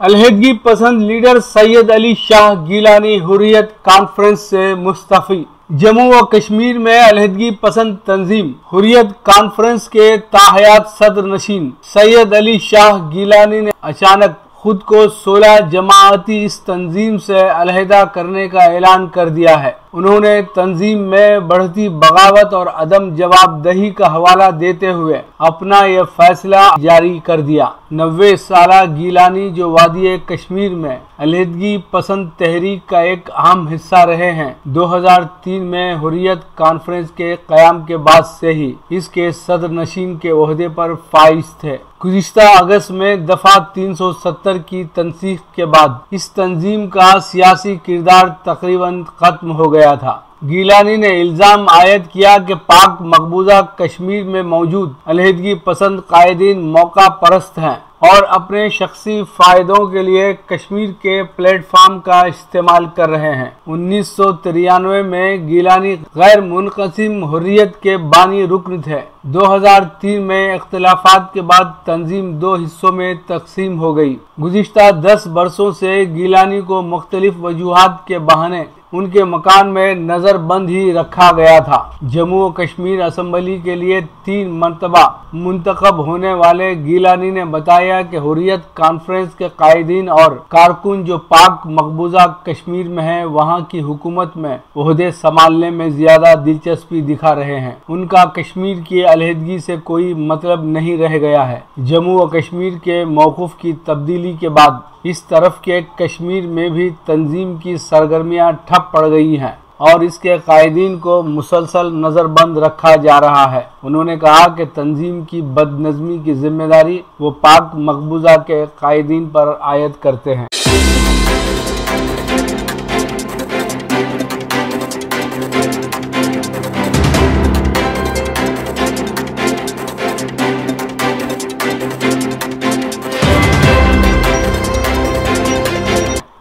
अलहदगी पसंद leader Syed Ali Shah Geelani Hurriyat conference से मुस्तफ़ी। जम्मू व कश्मीर में अलहदगी पसंद तंजीम, हुरियत कॉन्फ्रेंस के ताहयात सदर नशीन। सैयद अली शाह गीलानी ने अचानक खुद को 16 जमाती इस तंजीम से अलहदा करने का ऐलान कर दिया है। उन्होंने तंजीम में बढ़ती बगावत और अदम जवाबदही का हवाला देते हुए अपना यह फैसला जारी कर दिया। नब्बे साल गीलानी जो वादी कश्मीर में अलहदगी पसंद तहरीक का एक अहम हिस्सा रहे हैं 2003 में हुरियत कॉन्फ्रेंस के क्याम के बाद से ही इसके सदर नशीन के अहदे पर फाइज थे। गुजशत अगस्त में दफ़ा 370 की तनसीख के बाद इस तंजीम का सियासी किरदार तकरीबन खत्म हो गया। था। गीलानी ने इल्ज़ाम आयद किया कि पाक मकबूजा कश्मीर में मौजूद। अलहदगी पसंद कायदीन मौका परस्त हैं। और अपने शख्सी फायदों के लिए कश्मीर के प्लेटफॉर्म का इस्तेमाल कर रहे हैं। उन्नीस सौ तिरानवे में गीलानी गैर मुनकसिम हुर्रियत के बानी रुकन थे। 2003 में इख्तलाफात के बाद तंजीम दो हिस्सों में तकसीम हो गई। गुजशत दस बरसों से गीलानी को मुख्तलिफ़ वजूहत के बहाने उनके मकान में नज़रबंद ही रखा गया था। जम्मू कश्मीर असम्बली के लिए तीन मरतबा मुंतखब होने वाले गीलानी ने बताया कि हुरियत कॉन्फ्रेंस के कायदीन और कारकुन जो पाक मकबूजा कश्मीर में है, वहाँ की हुकूमत में अहदे संभालने में ज़्यादा दिलचस्पी दिखा रहे हैं। उनका कश्मीर की अलहदगी से कोई मतलब नहीं रह गया है। जम्मू और कश्मीर के मौकूफ की तब्दीली के बाद इस तरफ़ के कश्मीर में भी तंजीम की सरगर्मियाँ ठप पड़ गई हैं। और इसके कायदीन को मुसलसल नज़रबंद रखा जा रहा है। उन्होंने कहा कि तंजीम की बदनज़मी की ज़िम्मेदारी वो पाक मकबूजा के कायदीन पर आयद करते हैं।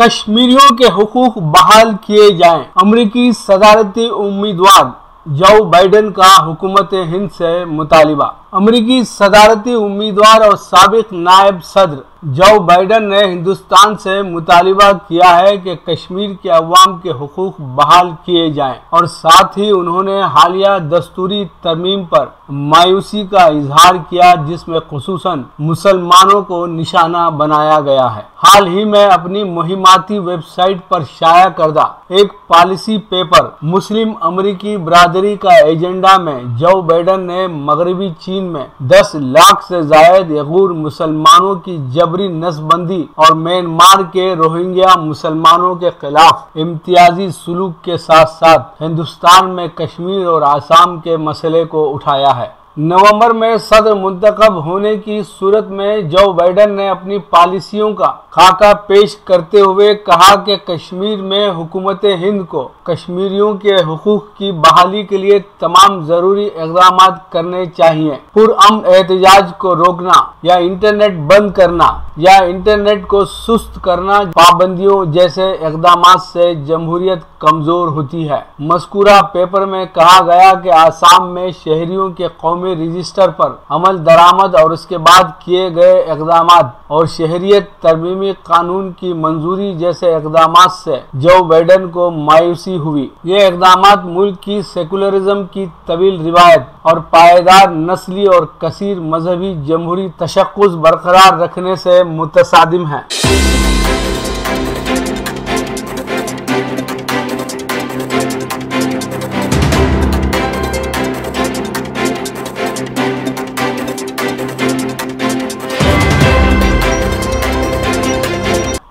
कश्मीरियों के हकूक बहाल किए जाएँ। अमरीकी सदारती उम्मीदवार जो बाइडेन का हुकूमत हिंद से मुतालबा अमरीकी सदारती उम्मीदवार और सबक नायब सदर जो बाइडन ने हिंदुस्तान से मुतालबा किया है कि कश्मीर के अवाम के हकूक बहाल किए जाएँ और साथ ही उन्होंने हालिया दस्तूरी तरमीम पर मायूसी का इजहार किया, जिसमें खसूस मुसलमानों को निशाना बनाया गया है। हाल ही में अपनी मुहिमाती वेबसाइट पर शाया करदा एक पॉलिसी पेपर मुस्लिम अमरीकी बरदरी का एजेंडा में जो बाइडन ने मगरबी चीन में 10 लाख से जायद यगूर मुसलमानों की जबरी नसबंदी और म्यांमार के रोहिंग्या मुसलमानों के खिलाफ इम्तियाजी सलूक के साथ साथ हिंदुस्तान में कश्मीर और आसाम के मसले को उठाया है। नवंबर में सदर मुंतखब होने की सूरत में जो बाइडन ने अपनी पॉलिसियों का खाका पेश करते हुए कहा कि कश्मीर में हुकूमत हिंद को कश्मीरियों के हकूक की बहाली के लिए तमाम ज़रूरी इकदाम करने चाहिए। पुरम एहतजाज को रोकना या इंटरनेट बंद करना या इंटरनेट को सुस्त करना पाबंदियों जैसे इकदाम से जमहूरियत कमज़ोर होती है। मस्कुरा पेपर में कहा गया कि आसाम में शहरियों के कौमी रजिस्टर पर अमल, दरामद और उसके बाद किए गए इकदाम और शहरियत तरमीमी कानून की मंजूरी जैसे इकदाम से जो बाइडन को मायूसी हुई। ये इकदाम मुल्क की सेकुलरिज्म की तवील रिवायत और पायदार नस्ली और कसीर मजहबी जमहूरी तशक्स बरकरार रखने से मुतसादिम है।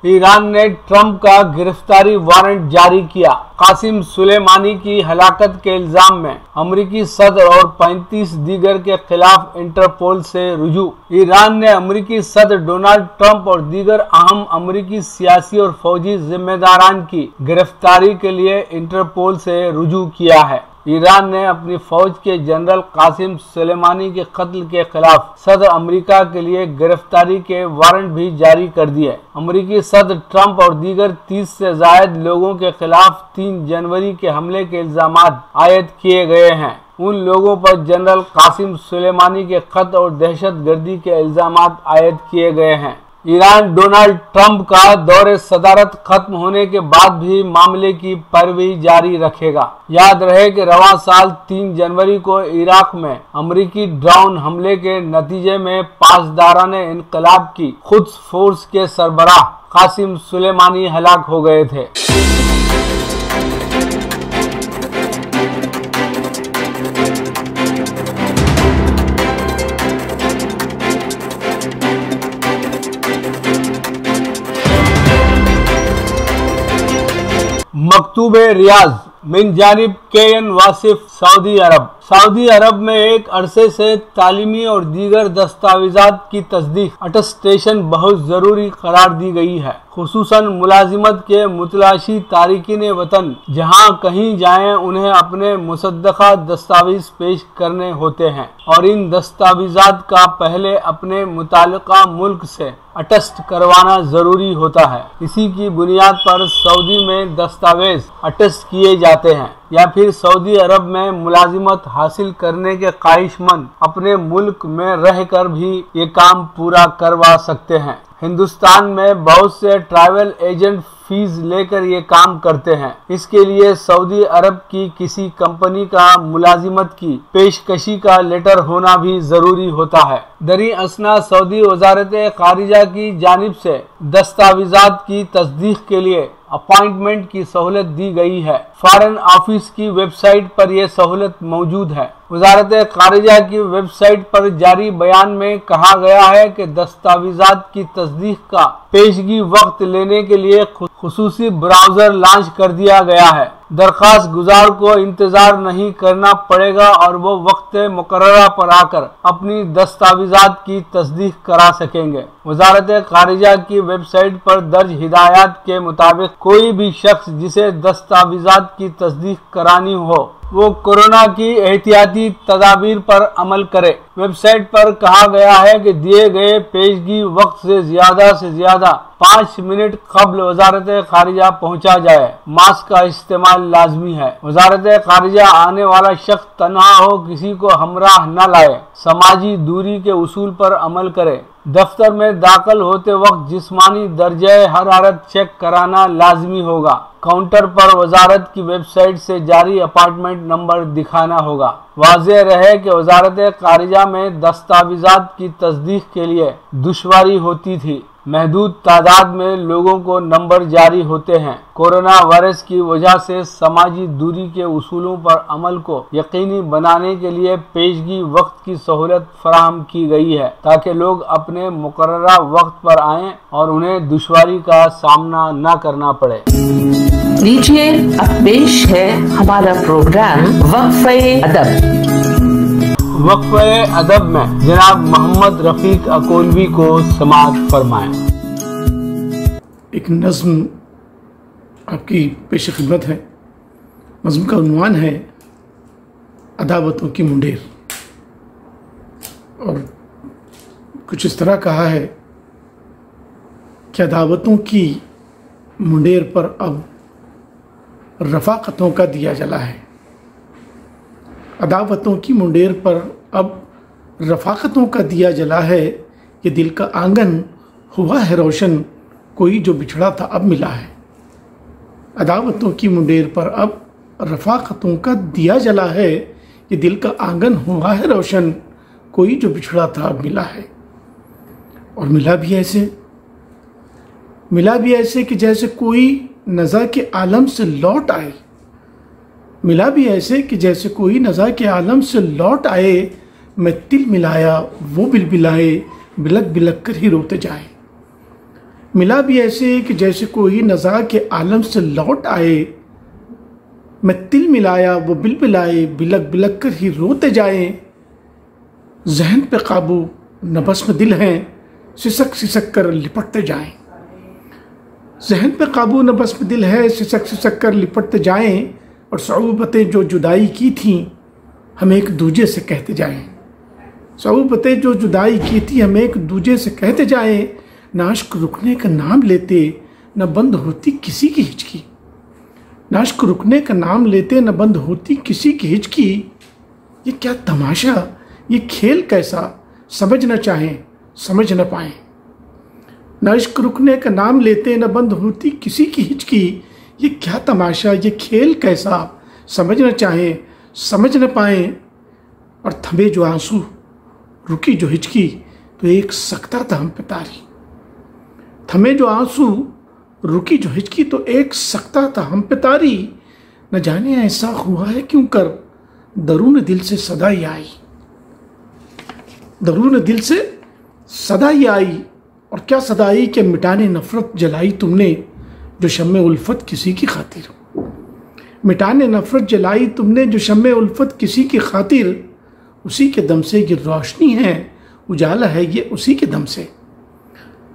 ईरान ने ट्रंप का गिरफ्तारी वारंट जारी किया। कासिम सुलेमानी की हलाकत के इल्ज़ाम में अमरीकी सदर और 35 दीगर के खिलाफ इंटरपोल से रुजू। ईरान ने अमरीकी सदर डोनाल्ड ट्रंप और दीगर अहम अमरीकी सियासी और फौजी जिम्मेदारान की गिरफ्तारी के लिए इंटरपोल से रुजू किया है। ईरान ने अपनी फौज के जनरल कासिम सुलेमानी के कत्ल के खिलाफ सदर अमेरिका के लिए गिरफ्तारी के वारंट भी जारी कर दिए। अमेरिकी सदर ट्रंप और दीगर 30 से जायद लोगों के खिलाफ 3 जनवरी के हमले के इल्ज़ाम आयद किए गए हैं। उन लोगों पर जनरल कासिम सुलेमानी के खत और दहशत गर्दी के इल्ज़ाम आयद किए गए हैं। ईरान डोनाल्ड ट्रंप का दौरे सदारत खत्म होने के बाद भी मामले की पैरवी जारी रखेगा। याद रहे कि रवा साल 3 जनवरी को इराक में अमरीकी ड्रोन हमले के नतीजे में ने इनकलाब की खुद फोर्स के सरबराह कासिम सुलेमानी हलाक हो गए थे। मकतूब रियाज मिन जानब के एन वासिफ सऊदी अरब। सऊदी अरब में एक अरसे से तालीमी और दीगर दस्तावेजात की तस्दीक अटस्टेशन बहुत ज़रूरी करार दी गई है। खसूस मुलाजिमत के मुतलाशी तारकिन वतन, जहाँ कहीं जाएँ उन्हें अपने मुसद्दक़ा दस्तावेज़ पेश करने होते हैं और इन दस्तावेजात का पहले अपने मुतल मुल्क से अटस्ट करवाना ज़रूरी होता है। इसी की बुनियाद पर सऊदी में दस्तावेज़ अटस्ट किए जाते हैं। या फिर सऊदी अरब में मुलाजिमत हासिल करने के ख्वाहिशमंद अपने मुल्क में रहकर भी ये काम पूरा करवा सकते हैं। हिंदुस्तान में बहुत से ट्रैवल एजेंट फ़ीस लेकर ये काम करते हैं। इसके लिए सऊदी अरब की किसी कंपनी का मुलाजिमत की पेशकशी का लेटर होना भी ज़रूरी होता है। दरी असना सऊदी वजारत खारिजा की जानब से दस्तावेजात की तस्दीक के लिए अपॉइंटमेंट की सहूलत दी गई है। फॉरेन ऑफ़िस की वेबसाइट पर यह सहूलत मौजूद है। वजारत खारजा की वेबसाइट पर जारी बयान में कहा गया है कि दस्तावेजात की तस्दीक का पेशगी वक्त लेने के लिए खसूसी ब्राउज़र लॉन्च कर दिया गया है। दरखास्त गुजार को इंतज़ार नहीं करना पड़ेगा और वो वक्त मुकर्रा पर आकर अपनी दस्तावेजात की तस्दीक करा सकेंगे। वजारत खारिजा की वेबसाइट पर दर्ज हिदायत के मुताबिक कोई भी शख्स जिसे दस्तावेजात की तस्दीक करानी हो वो कोरोना की एहतियाती तदाबीर पर अमल करे। वेबसाइट पर कहा गया है कि दिए गए पेशगी वक्त से ज़्यादा से ज़्यादा पाँच मिनट कबल वजारत खारिजा पहुँचा जाए। मास्क का इस्तेमाल लाजमी है। वजारत खारिजा आने वाला शख्स तनहा हो किसी को हमराह न लाए। समाजी दूरी के उसूल पर अमल करे। दफ्तर में दाखिल होते वक्त जिस्मानी दर्ज हरारत चेक कराना लाजमी होगा। काउंटर पर वजारत की वेबसाइट से जारी अपार्टमेंट नंबर दिखाना होगा। वाज रहे कि वजारत खारिजा में दस्तावेजात की तस्दीक के लिए दुशारी होती थी। महदूद तादाद में लोगों को नंबर जारी होते हैं। कोरोना वायरस की वजह से समाजी दूरी के उसूलों पर अमल को यकीनी बनाने के लिए पेशगी वक्त की सहूलत फराहम की गई है, ताकि लोग अपने मुकर वक्त पर आएँ और उन्हें दुश्वारी का सामना न करना पड़े। लीजिए, अब पेश है हमारा प्रोग्राम वक्फ अदब। वक्फ अदब में जनाब मोहम्मद रफीक अकोलवी को समात फरमाए। एक नज्म आपकी पेश खिदमत है, नज्म का उनवान है अदावतों की मुंडेर। और कुछ इस तरह कहा है कि अदावतों की मुंडेर पर अब रफाकतों का दिया जला है। अदावतों की मुंडेर पर अब रफाकतों का दिया जला है ये दिल का आँगन हुआ है रोशन, कोई जो बिछड़ा था अब मिला है। अदावतों की मुंडेर पर अब रफाकतों का दिया जला है ये दिल का आँगन हुआ है रोशन, कोई जो बिछड़ा था अब मिला है। और मिला भी ऐसे। मिला भी ऐसे कि जैसे कोई नज़ा के आलम से लौट आए। मिला भी ऐसे कि जैसे कोई नज़ा के आलम से लौट आए, मैं तिल मिलाया, वो बिल बिलाए, बिलक बिलक कर ही रोते जाए। मिला भी ऐसे कि जैसे कोई नज़ा के आलम से लौट आए, मैं तिल मिलाया, वो बिल बिलाए, बिलक बिलक कर ही रोते जाए। जहन पे काबू न बस में दिल हैं, सिसक सिसक कर लिपटते जाएँ। जहन पे काबू न बस में दिल है, सिसक सिसक कर लिपटते जाएँ। और सऊबतें जो जुदाई की थी, हम एक दूजे से कहते जाएँ। सऊबतें जो जुदाई की थी, हम एक दूजे से कहते जाएँ। नाश्क रुकने का नाम लेते, न बंद होती किसी की हिचकी। नाश्क रुकने का नाम लेते, न बंद होती किसी की हिचकी। ये क्या तमाशा, ये खेल कैसा, समझ न चाहें, समझ न पाएँ। न इश्क रुकने का नाम लेते, न बंद होती किसी की हिचकी। ये क्या तमाशा, ये खेल कैसा? समझ न चाहें, समझ न पाए। और थमे जो आँसू, रुकी जो हिचकी तो एक सकता था हम पे तारी। थमे जो आँसू, रुकी जो हिचकी तो एक सकता था हम पे तारी। न जाने ऐसा हुआ है क्यों कर दरून दिल से सदा ही आई। दरून दिल से सदा ही आई, और क्या सदा आई कि मिटाने नफरत जलाई तुमने? जो शम उल्फत किसी की खातिर। मिटाने नफरत जलाई तुमने जो शम उल्फत किसी की खातिर, उसी के दम से ये रोशनी है, उजाला है ये उसी के दम से।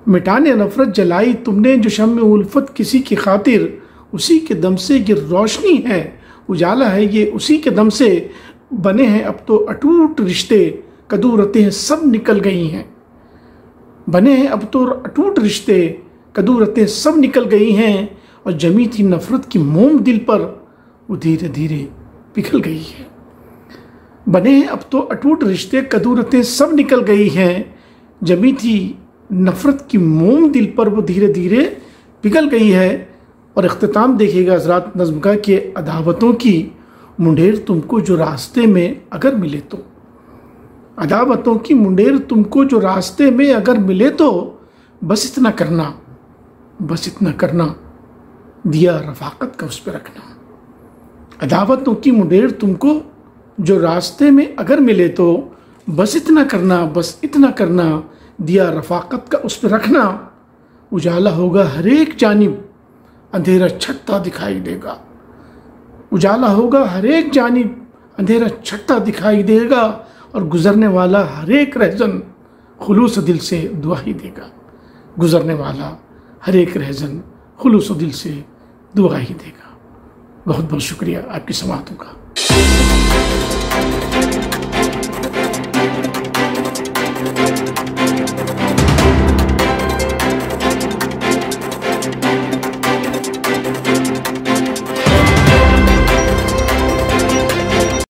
मिटाने नफरत जलाई तुमने जो शम उल्फत किसी की खातिर, उसी के दम से ये रोशनी है, उजाला है ये उसी के दम से। बने हैं अब तो अटूट रिश्ते, कदूरतें सब निकल गई हैं। बने हैं अब तो अटूट रिश्ते कदूरतें सब निकल गई हैं और जमी थी नफरत की मोम दिल पर, वो धीरे धीरे पिघल गई है। बने अब तो अटूट रिश्ते, कदूरतें सब निकल गई हैं। जमी थी नफरत की मोम दिल पर, वो धीरे धीरे पिघल गई है। और अख्ताम देखिएगा हजरात नज्म का कि अदावतों की मुंडेर तुमको जो रास्ते में अगर मिले तो। अदावतों की मुंडेर तुमको जो रास्ते में अगर मिले तो बस इतना करना। बस इतना करना, दिया रफाकत का उस पर रखना। अदावतों की मुंडेर तुमको, जो रास्ते में अगर मिले तो बस इतना करना, बस इतना करना, दिया रफाकत का उस पर रखना। उजाला होगा हर एक जानब, अंधेरा छटता दिखाई देगा। उजाला होगा हर एक जानब, अंधेरा छटता दिखाई देगा। और गुजरने वाला हर एक रहजन, खुलूस दिल से दुआ ही देगा। गुजरने वाला हर एक रहजन खुलूस दिल से दुआ ही देगा। बहुत बहुत शुक्रिया आपकी समातों का।